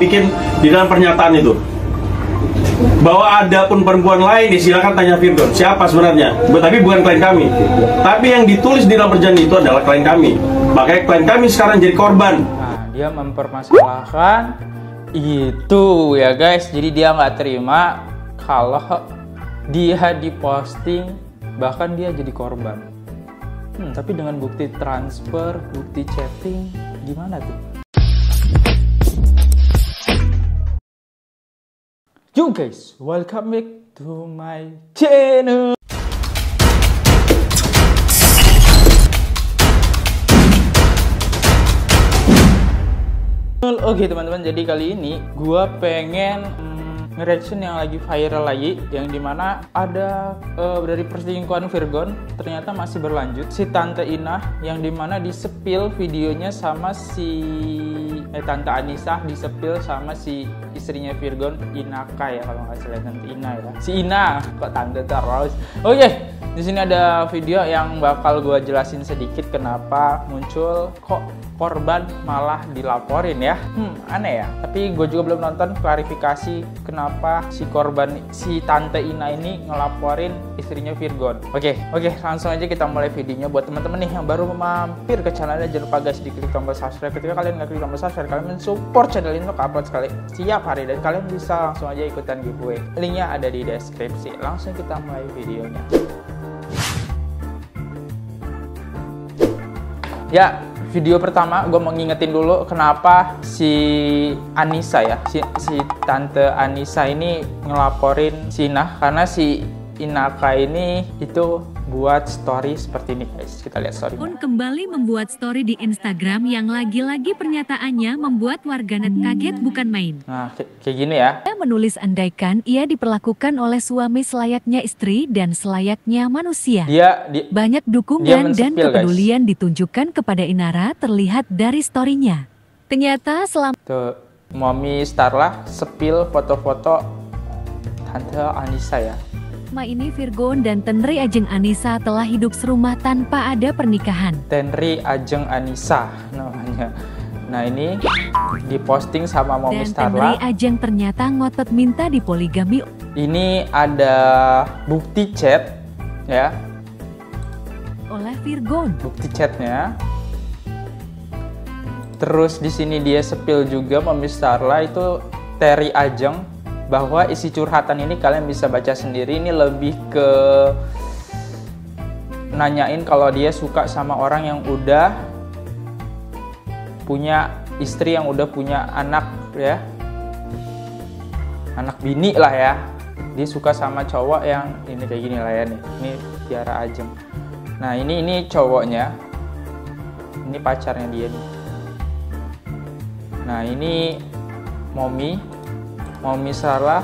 bikin di dalam pernyataan itu bahwa ada pun perempuan lain ya silakan tanya Virgon siapa sebenarnya tapi bukan klien kami tapi yang ditulis di dalam perjanjian itu adalah klien kami makanya klien kami sekarang jadi korban Nah, dia mempermasalahkan itu ya guys. Jadi dia nggak terima kalau dia diposting bahkan dia jadi korban. Hmm, tapi dengan bukti transfer, bukti chatting, gimana tuh? Yo guys, welcome back to my channel. Oke teman-teman, jadi kali ini gua pengen nge-reaction yang lagi viral lagi, yang di mana ada eh, dari perselingkuhan Virgon ternyata masih berlanjut. Si Tante Inah yang di mana disepil videonya sama si eh, Tante Anissa disepil sama si istrinya Virgon Inaka ya kalau nggak salah Tante Ina ya. Si Ina kok Tante terus. Oke, di sini ada video yang bakal gua jelasin sedikit kenapa muncul kok korban malah dilaporin ya. Hmm, aneh ya. Tapi gue juga belum nonton klarifikasi kenapa si korban si tante Ina ini ngelaporin istrinya Virgon. Oke, oke, langsung aja kita mulai videonya buat teman-teman nih yang baru mampir ke channelnya jangan lupa guys diklik tombol subscribe. Ketika kalian nggak klik tombol subscribe, kalian mensupport channel ini untuk upload sekali setiap hari dan kalian bisa langsung aja ikutan giveaway. Linknya ada di deskripsi. Langsung kita mulai videonya. Ya, video pertama gue mau ngingetin dulu kenapa si Anissa ya, si, si tante Anissa ini ngelaporin si Inah karena si Inaka ini itu buat story seperti ini guys. Kita lihat story. pun kembali membuat story di Instagram yang lagi-lagi pernyataannya membuat warganet kaget bukan main. Nah, kayak gini ya. Ia menulis andaikan ia diperlakukan oleh suami selayaknya istri dan selayaknya manusia. Dia di, Banyak Dia dukungan dan mensepil, guys. kepedulian ditunjukkan kepada Inara terlihat dari storynya. Ternyata selama tuh Mommy Starla sepil foto-foto tante Anissa ya. Ini Virgon dan Tenri Ajeng Anissa telah hidup serumah tanpa ada pernikahan. Tenri Ajeng Anissa namanya. Nah ini diposting sama Mommy Dan Tenri Starla. Ajeng ternyata ngotot minta dipoligami Ini ada bukti chat ya, oleh Virgon. bukti chatnya. Terus di sini dia sepil juga Mommy Starla itu Terry Ajeng bahwa isi curhatan ini kalian bisa baca sendiri. Ini lebih ke nanyain kalau dia suka sama orang yang udah punya istri yang udah punya anak ya. Anak bini lah ya. Dia suka sama cowok yang ini kayak gini lah ya nih. Ini Tiara Ajeng. Nah ini ini cowoknya. Ini pacarnya dia nih. Nah ini Momi Momi Salah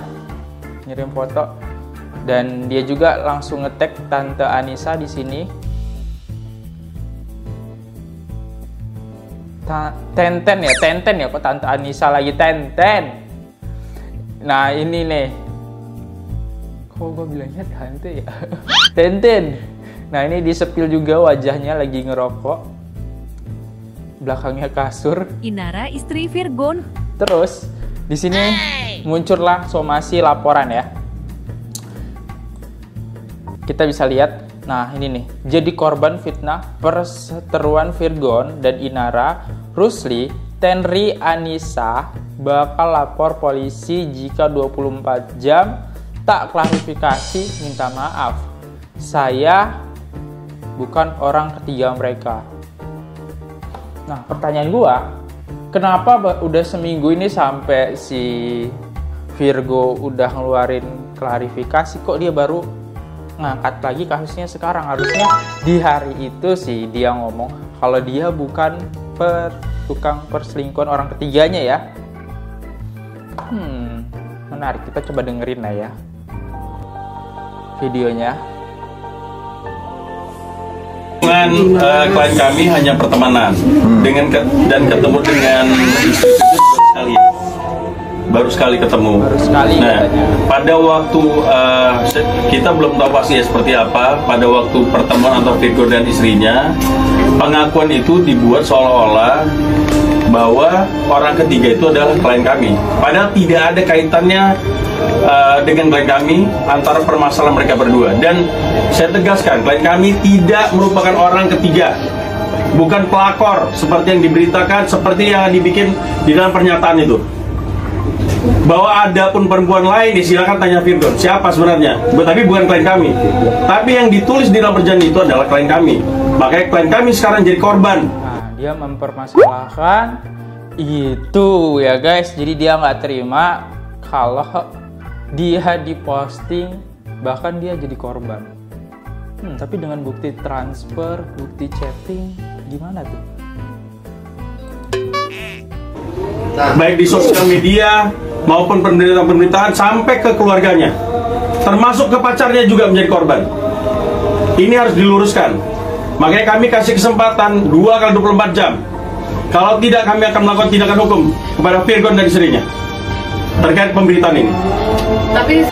ngirim foto. Dan dia juga langsung ngetek tante Anissa di sini. Ta- Tenten ya, Tenten ya kok tante Anissa lagi Tenten. Nah ini nih, kok gue bilangnya tante ya, Tenten. Nah ini disepil juga wajahnya lagi ngerokok, belakangnya kasur. Inara istri Virgon. Terus di sini muncullah somasi laporan ya. Kita bisa lihat, nah ini nih, jadi korban fitnah perseteruan Virgon dan Inara, Rusli, Tenri Anissa bakal lapor polisi jika 24 jam tak klarifikasi minta maaf. Saya bukan orang ketiga mereka. Nah, pertanyaan gua, kenapa udah seminggu ini sampai si Virgo udah ngeluarin klarifikasi kok dia baru ngangkat lagi kasusnya sekarang? Harusnya di hari itu sih dia ngomong kalau dia bukan per tukang perselingkuhan orang ketiganya ya. Hmm menarik. Kita coba dengerin lah ya videonya. Dengan eh, klien kami hanya pertemanan. Dengan ke- dan ketemu dengan istri itu baru sekali ketemu Baru sekali nah katanya. pada waktu se- kita belum tahu pasti ya seperti apa pada waktu pertemuan antara Virgo dan istrinya pengakuan itu dibuat seolah-olah bahwa orang ketiga itu adalah klien kami. Padahal tidak ada kaitannya uh, dengan klien kami antara permasalahan mereka berdua. Dan saya tegaskan, klien kami tidak merupakan orang ketiga. Bukan pelakor seperti yang diberitakan, seperti yang dibikin di dalam pernyataan itu bahwa ada pun perempuan lain ya silakan tanya Virgon siapa sebenarnya? Tapi bukan klien kami. Tapi yang ditulis di dalam perjanjian itu adalah klien kami. Makanya klien kami sekarang jadi korban. Nah dia mempermasalahkan itu ya guys. Jadi dia nggak terima kalau dia diposting bahkan dia jadi korban. Hmm, tapi dengan bukti transfer bukti chatting gimana tuh? Baik di sosial media maupun pemberitaan-pemberitaan sampai ke keluarganya. Termasuk ke pacarnya juga menjadi korban. Ini harus diluruskan. Makanya kami kasih kesempatan 2 kali 24 jam. Kalau tidak kami akan melakukan tindakan hukum kepada Virgon dan istrinya. Terkait pemberitaan ini. Tapi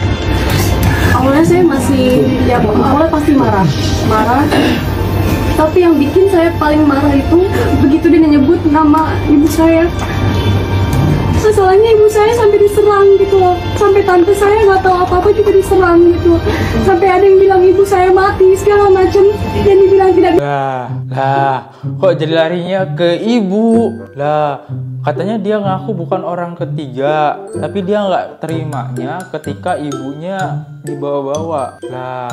awalnya saya masih ya awalnya pasti marah. Marah. Tapi yang bikin saya paling marah itu begitu dia nyebut nama ibu saya masalahnya ibu saya sampai diserang gitu loh. Sampai tante saya nggak tahu apa apa juga diserang gitu. Sampai ada yang bilang ibu saya mati segala macam. Dan dibilang tidak lah lah kok jadi larinya ke ibu? Lah katanya dia ngaku bukan orang ketiga tapi dia nggak terimanya ketika ibunya dibawa-bawa. Lah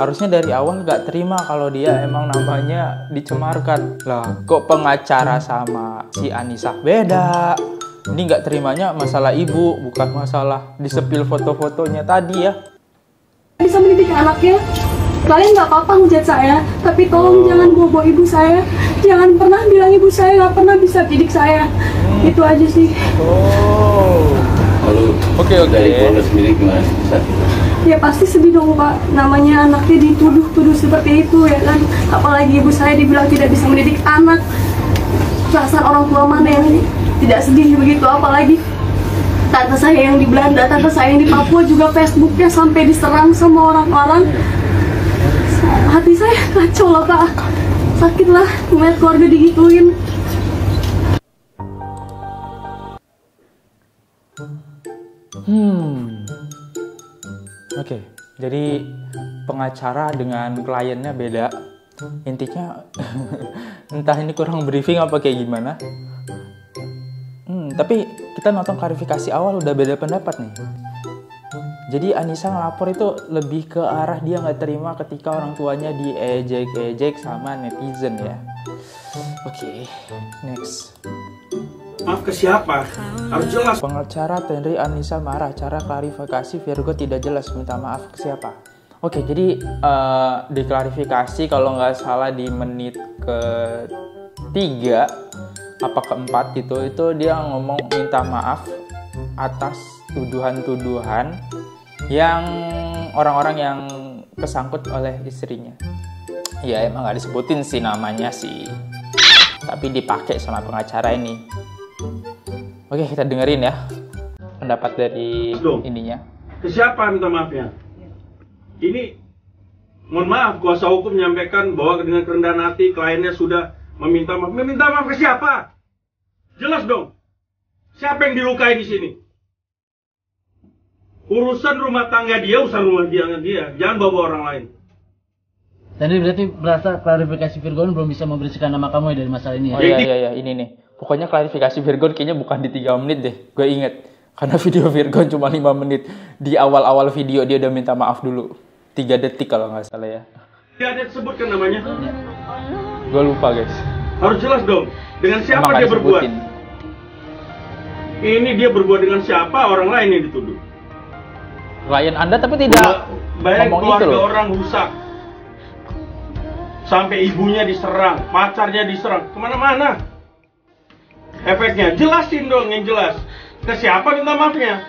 harusnya dari awal nggak terima kalau dia emang namanya dicemarkan. Lah kok pengacara sama si Anissa beda ini nggak terimanya masalah ibu bukan masalah disepil foto-fotonya tadi ya. Bisa mendidik anaknya? Kalian nggak apa-apa ngejat saya tapi tolong jangan bawa-bawa ibu saya. Jangan pernah bilang ibu saya nggak pernah bisa didik saya. Hmm. itu aja sih. Oh. Lalu oke oke. Dari keluarga sendiri gimana? Ya pasti sedih dong pak. Namanya anaknya dituduh-tuduh seperti itu ya kan? Apalagi ibu saya dibilang tidak bisa mendidik anak. Perasaan orang tua mana yang tidak sedih begitu apalagi tante saya yang di Belanda, tante saya yang di Papua juga Facebooknya sampai diserang sama orang-orang. Hati saya kacau lah pak sakit lah melihat keluarga digituin. Hmm. Oke okay. jadi pengacara dengan kliennya beda. Intinya entah ini kurang briefing apa kayak gimana hmm, tapi kita nonton klarifikasi awal udah beda pendapat nih jadi Anissa ngelapor itu lebih ke arah dia nggak terima ketika orang tuanya diejek-ejek sama netizen ya oke okay, next Maaf ke siapa? Harus jelas. Pengacara Tenri Anissa marah cara klarifikasi Virgo tidak jelas minta maaf ke siapa? Oke, jadi uh, diklarifikasi kalau nggak salah di menit ke tiga apa keempat gitu, itu dia ngomong minta maaf atas tuduhan-tuduhan yang orang-orang yang kesangkut oleh istrinya. Ya emang nggak disebutin sih namanya sih, tapi dipakai sama pengacara ini. Oke, kita dengerin ya pendapat dari Loh. ininya. Ke siapa minta maafnya? ini mohon maaf kuasa hukum menyampaikan bahwa dengan kerendahan hati kliennya sudah meminta maaf. Meminta maaf ke siapa? Jelas dong. Siapa yang dilukai di sini? Urusan rumah tangga dia, urusan rumah dia dia. Jangan bawa, -bawa orang lain. Tadi berarti berasa klarifikasi Virgon belum bisa membersihkan nama kamu ya dari masalah ini ya? Oh iya iya iya ini nih. Pokoknya klarifikasi Virgon kayaknya bukan di tiga menit deh. Gue inget. Karena video Virgon cuma 5 menit. Di awal-awal video dia udah minta maaf dulu. 3 detik kalau nggak salah ya. Tidak ada sebutkan namanya. Gue lupa guys. Harus jelas dong. Dengan siapa Emang dia berbuat? Ini dia berbuat dengan siapa orang lain yang dituduh. Klien Anda tapi tidak Banyak keluarga itu loh. orang rusak. Sampai ibunya diserang, pacarnya diserang, ke mana-mana. Efeknya jelasin dong yang jelas. Ke siapa minta maafnya?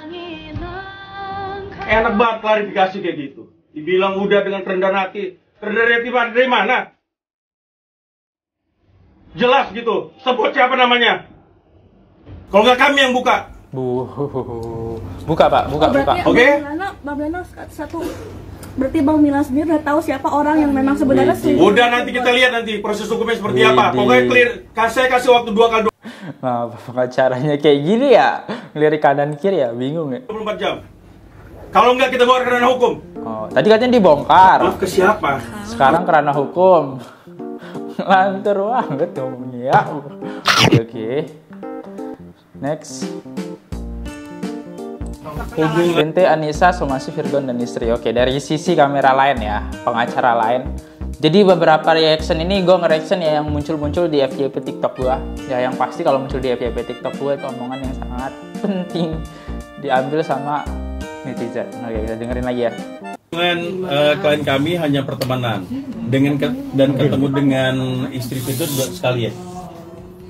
Enak banget klarifikasi kayak gitu. Dibilang udah dengan kerendahan hati. Kerendahan hati dari mana? Jelas gitu. Sebut siapa namanya. Kalau nggak kami yang buka. Bu, buka pak, buka, buka. Oke. Okay? Mbak satu. berarti Bang Milan sendiri udah tahu siapa orang yang memang sebenarnya selingkuh. Udah nanti kita lihat nanti proses hukumnya seperti Widih. apa. Pokoknya clear. Kasih saya kasih waktu dua kali Nah, pengacaranya kayak gini ya, ngelirik kanan kiri ya, bingung ya. 24 jam. Kalau enggak kita bawa ke ranah hukum. Oh, tadi katanya dibongkar, Maaf ke siapa? sekarang kerana hukum. Lantur banget dong ya. Oke, oke. Next. Hubungan Ente Anissa Somasi Virgon dan istri. Oke, dari sisi kamera lain ya, pengacara lain. Jadi beberapa reaction ini gue nge-reaction ya yang muncul-muncul di FYP TikTok gue. Ya yang pasti kalau muncul di FYP TikTok gue itu omongan yang sangat penting diambil sama netizen. Oke, kita dengerin lagi ya. Hubungan eh, klien kami hanya pertemanan dengan ke- dan ketemu dengan istri itu dua sekali ya.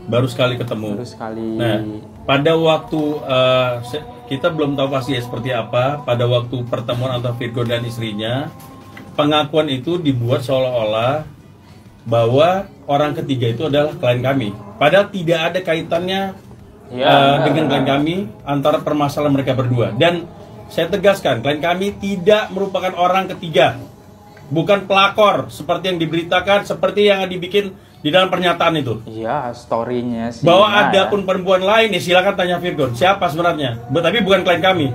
Baru sekali ketemu. Terus sekali Nah, pada waktu se- kita belum tahu pasti ya seperti apa. Pada waktu pertemuan antara Virgo dan istrinya, pengakuan itu dibuat seolah-olah bahwa orang ketiga itu adalah klien kami. Padahal tidak ada kaitannya Ya. eh, dengan klien kami antara permasalahan mereka berdua. Dan saya tegaskan, klien kami tidak merupakan orang ketiga, bukan pelakor seperti yang diberitakan, seperti yang dibikin di dalam pernyataan itu. Iya, story-nya sih. bahwa nah, ada ya. pun perempuan lain ya silakan tanya Virgon siapa sebenarnya? Be- tapi bukan klien kami.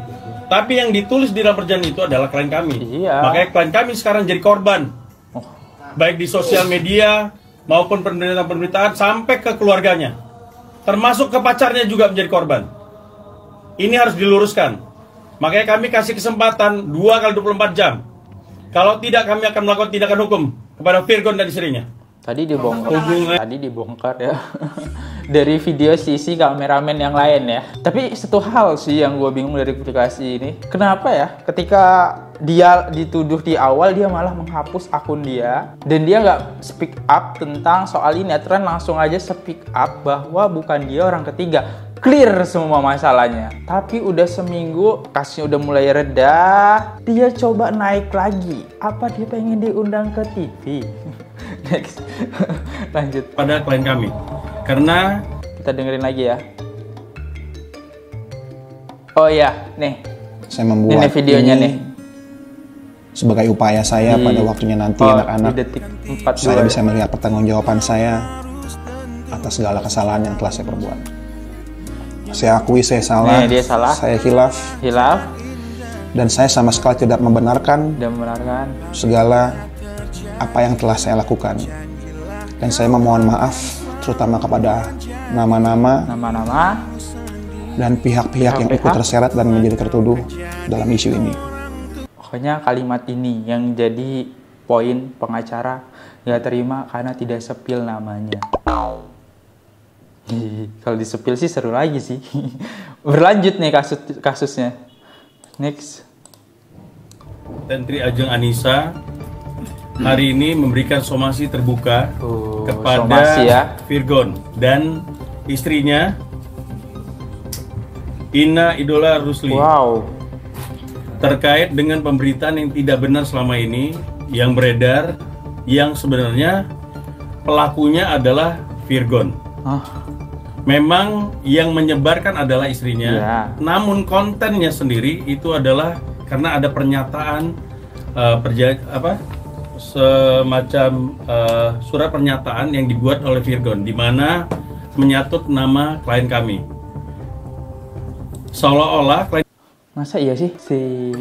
Tapi yang ditulis di dalam perjanjian itu adalah klien kami. Iya. makanya klien kami sekarang jadi korban. Oh. baik di sosial media maupun pemberitaan-pemberitaan sampai ke keluarganya. Termasuk ke pacarnya juga menjadi korban. Ini harus diluruskan makanya kami kasih kesempatan 2 kali 24 jam kalau tidak kami akan melakukan tindakan hukum kepada Virgon dan istrinya Tadi dibongkar. Hubungan- Tadi dibongkar ya. dari video sisi kameramen yang lain ya. Tapi satu hal sih yang gue bingung dari aplikasi ini. Kenapa ya ketika dia dituduh di awal dia malah menghapus akun dia dan dia nggak speak up tentang soal ini aturan langsung aja speak up bahwa bukan dia orang ketiga clear semua masalahnya. Tapi udah seminggu kasusnya udah mulai reda. Dia coba naik lagi. Apa dia pengen diundang ke TV next. Lanjut. Pada klien kami. Karena kita dengerin lagi ya. Oh iya nih. Saya ini membuat nih videonya ini nih. sebagai upaya saya Di- pada waktunya nanti oh, anak-anak. detik 42 saya bisa melihat pertanggungjawaban saya atas segala kesalahan yang telah saya perbuat. Saya akui saya salah, Nih, dia salah. saya hilaf, hilaf dan saya sama sekali tidak membenarkan dan membenarkan segala apa yang telah saya lakukan. Dan saya memohon maaf terutama kepada nama-nama nama-nama dan pihak-pihak yang ikut terseret dan menjadi tertuduh dalam isu ini. Pokoknya kalimat ini yang jadi poin pengacara nggak terima karena tidak sepil namanya. Hihi, Kalau disepil sih seru lagi sih. Berlanjut nih kasus kasusnya. Next. Tentri Ajeng Anissa hari ini memberikan somasi terbuka Oh, kepada somasi ya. Virgon dan istrinya Ina Idola Rusli Wow. terkait dengan pemberitaan yang tidak benar selama ini yang beredar yang sebenarnya pelakunya adalah Virgon. Ah, Memang yang menyebarkan adalah istrinya, Iya. namun kontennya sendiri itu adalah karena ada pernyataan eh, perja- apa semacam eh, surat pernyataan yang dibuat oleh Virgon di mana menyatut nama klien kami. Seolah-olah klien masa iya sih si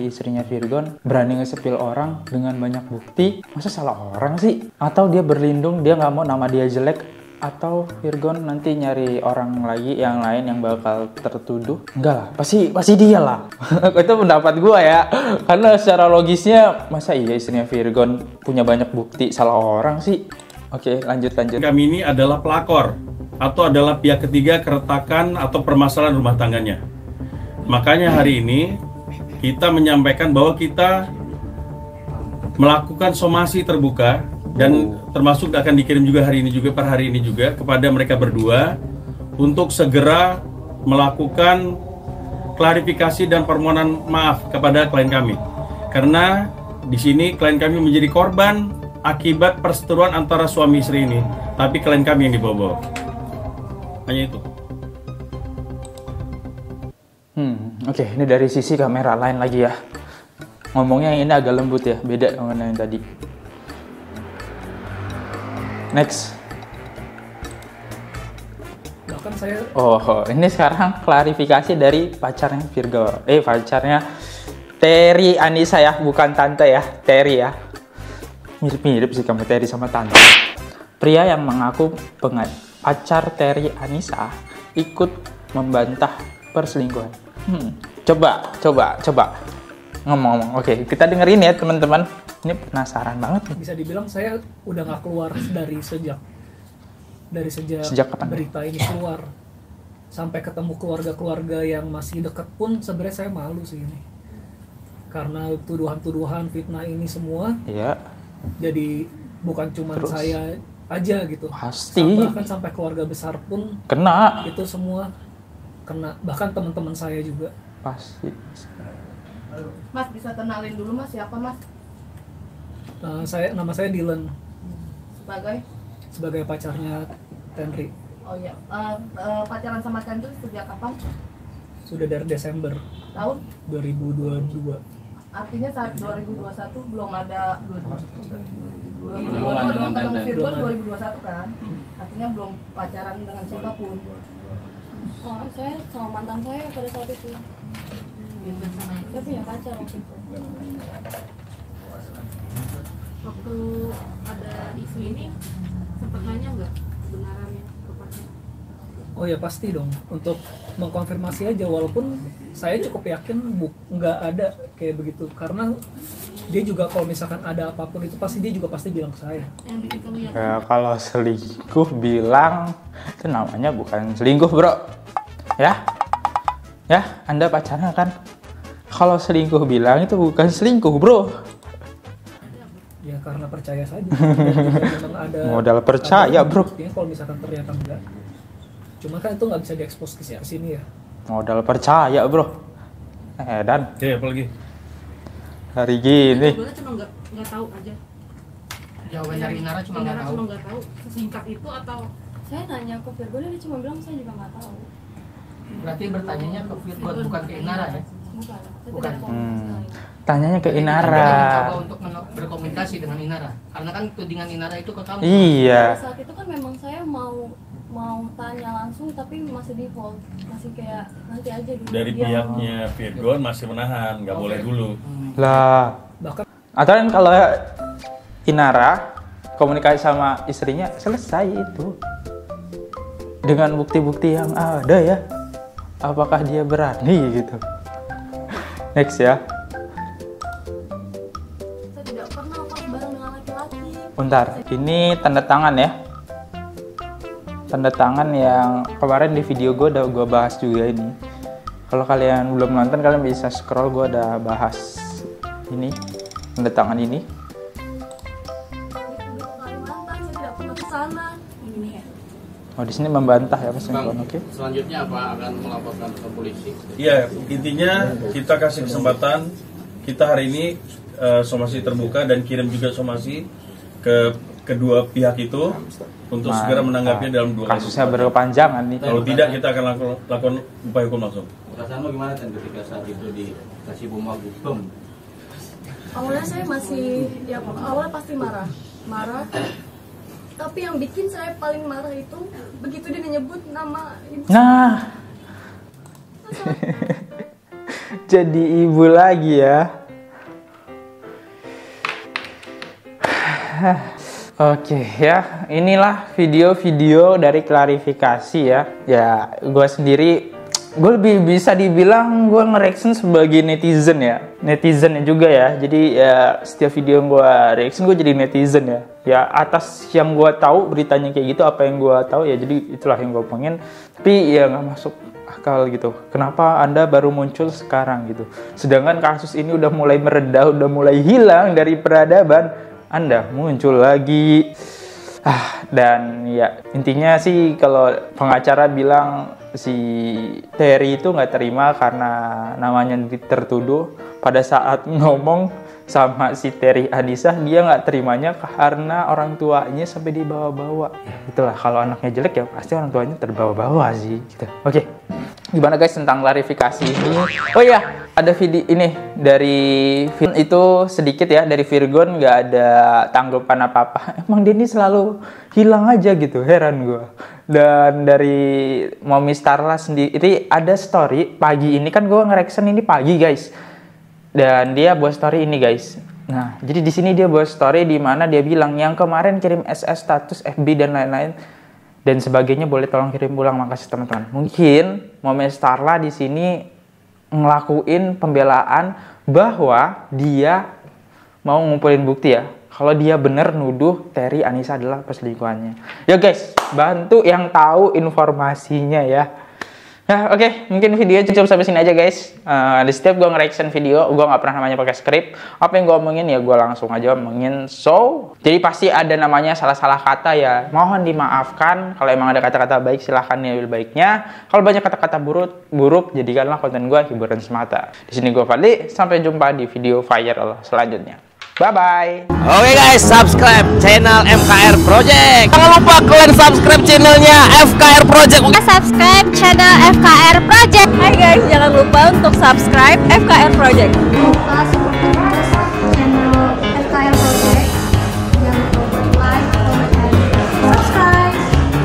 istrinya Virgon berani ngesepil orang dengan banyak bukti? Masa salah orang sih? Atau dia berlindung dia nggak mau nama dia jelek? Atau Virgon nanti nyari orang lagi yang lain yang bakal tertuduh? Enggak lah, pasti pasti dia lah. Itu pendapat gua ya. Karena secara logisnya masa iya istrinya Virgon punya banyak bukti salah orang sih? Oke, lanjut lanjut. kami ini adalah pelakor atau adalah pihak ketiga keretakan atau permasalahan rumah tangganya. Makanya hari ini kita menyampaikan bahwa kita melakukan somasi terbuka dan termasuk akan dikirim juga hari ini juga per hari ini juga kepada mereka berdua untuk segera melakukan klarifikasi dan permohonan maaf kepada klien kami. Karena di sini klien kami menjadi korban akibat perseteruan antara suami istri ini, tapi klien kami yang dibawa. Hanya itu. Hmm, oke, ini dari sisi kamera lain lagi ya. ngomongnya yang ini agak lembut ya beda dengan yang tadi next bahkan saya Oh, ini sekarang klarifikasi dari pacarnya Virgo. Eh, pacarnya Terry Anissa ya, bukan tante ya, Terry ya. Mirip-mirip sih kamu Terry sama tante. Pria yang mengaku pengat pacar Terry Anissa ikut membantah perselingkuhan. Hmm, coba, coba, coba ngomong-ngomong. Oke, kita dengerin ya teman-teman. Ini penasaran banget nih. bisa dibilang saya udah nggak keluar dari sejak dari sejak, Sejak kapan? berita ini keluar sampai ketemu keluarga-keluarga yang masih deket pun sebenarnya saya malu sih ini karena tuduhan-tuduhan fitnah ini semua Iya, jadi bukan cuma Terus? saya aja gitu Pasti. Bahkan sampai keluarga besar pun kena itu semua kena bahkan teman-teman saya juga pasti. Mas bisa kenalin dulu mas siapa mas Nah, saya nama saya Dylan. Sebagai? Sebagai pacarnya Tenri. Oh iya. Eh, eh, pacaran sama Chandra sejak kapan? Sudah dari Desember tahun? 2022 artinya saat 2021 belum ada Belum. Ada belum Belum ada. 2021 kan? Artinya belum pacaran dengan siapa pun. Oh, saya sama mantan saya pada saat itu. Saya punya pacar waktu itu. Waktu ada isu ini sempat nanya nggak kebenarannya Oh ya pasti dong. Untuk mengkonfirmasi aja walaupun saya cukup yakin bu nggak ada kayak begitu. Karena dia juga kalau misalkan ada apa pun itu pasti dia juga pasti bilang ke saya. yang bikin kamu yakin? Ya, kalau selingkuh bilang itu namanya bukan selingkuh bro. Ya? Ya anda pacarnya kan? Kalau selingkuh bilang itu bukan selingkuh bro karena percaya saja. Memang ada Modal percaya, bro. kalau misalkan ternyata enggak. Cuma kan itu nggak bisa diekspos ke sini ya. modal percaya bro eh dan Oke, apa lagi? hari gini cuma nggak nggak tahu aja jawaban dari Inara cuma nggak Inara tahu cuma nggak tahu sesingkat itu atau Saya nanya ke Virgo, dia cuma bilang saya juga nggak tahu. berarti bertanyanya ke Virgo bukan ke Inara ya Bukan, Hmm. tanyanya ke Inara. mencoba untuk berkomunikasi dengan Inara. Karena kan tudingan Inara itu ke kamu. Iya. Pada saat itu kan memang saya mau mau tanya langsung tapi masih di hold masih kayak nanti aja dulu. Dari Dia- pihaknya Virgon masih menahan, nggak boleh dulu. lah. Bahkan atau kan kalau Inara komunikasi sama istrinya selesai itu. Dengan bukti-bukti yang ada ya. Apakah dia berani gitu next ya. Saya tidak pernah pas bareng dengan laki-laki. Bentar ini tanda tangan ya. Tanda tangan yang kemarin di video gue udah gue bahas juga ini. Kalau kalian belum nonton kalian bisa scroll gue udah bahas ini tanda tangan ini oh di sini membantah ya mas oke selanjutnya apa akan melaporkan ke polisi? Iya, intinya kita kasih kesempatan kita hari ini eh, somasi terbuka dan kirim juga somasi ke kedua pihak itu untuk segera menanggapinya dalam dua hari. kasusnya berkepanjangan nih Kalau tidak kita akan lakukan, lakukan upaya hukum langsung. Perasaanmu gimana kan ketika saat itu dikasih bom bom? awalnya saya masih ya awalnya pasti marah marah tapi yang bikin saya paling marah itu begitu dia nyebut nama ibu nah jadi ibu lagi ya Oke ya, inilah video-video dari klarifikasi ya. Ya, gue sendiri, gue lebih bisa dibilang gue nge-reaction sebagai netizen ya. Netizen juga ya. Jadi ya setiap video yang gue reaction gue jadi netizen ya. Ya atas yang gue tahu beritanya kayak gitu, apa yang gue tahu ya. Jadi itulah yang gue pengen. Tapi ya nggak masuk akal gitu. Kenapa anda baru muncul sekarang gitu? Sedangkan kasus ini udah mulai meredah, udah mulai hilang dari peradaban. Anda muncul lagi. Ah, dan ya intinya sih kalau pengacara bilang si Terry itu nggak terima karena namanya tertuduh pada saat ngomong sama si Terry Adisa dia nggak terimanya karena orang tuanya sampai dibawa-bawa. Ya, itulah kalau anaknya jelek ya pasti orang tuanya terbawa-bawa sih. Gitu. Oke, gimana guys tentang klarifikasi ini? Oh iya, ada video ini dari Vir- itu sedikit ya dari Virgon nggak ada tanggapan apa apa emang dia ini selalu hilang aja gitu heran gue dan dari Mommy Starla sendiri ada story pagi ini kan gue ngereaction ini pagi guys dan dia buat story ini guys. Nah jadi di sini dia buat story di mana dia bilang yang kemarin kirim SS status FB dan lain-lain. Dan sebagainya boleh tolong kirim pulang makasih teman-teman. Mungkin Mommy Starla di sini ngelakuin pembelaan bahwa dia mau ngumpulin bukti ya. Kalau dia bener nuduh Terry Anissa adalah perselingkuhannya. Ya guys bantu yang tahu informasinya ya Ya, oke, mungkin video cukup sampai sini aja guys. Eh, di setiap gue nge-reaction video, gue nggak pernah namanya pakai skrip. Apa yang gue omongin ya gue langsung aja omongin. So, jadi pasti ada namanya salah-salah kata ya. Mohon dimaafkan. Kalau emang ada kata-kata baik, silahkan ya baiknya. Kalau banyak kata-kata buruk, buruk jadikanlah konten gue hiburan semata. Di sini gue Fadli. Sampai jumpa di video viral selanjutnya. Bye bye. Oke guys, subscribe channel FKR Project. Jangan lupa kalian subscribe channelnya FKR Project. subscribe channel FKR Project. Hai guys, jangan lupa untuk subscribe FKR Project.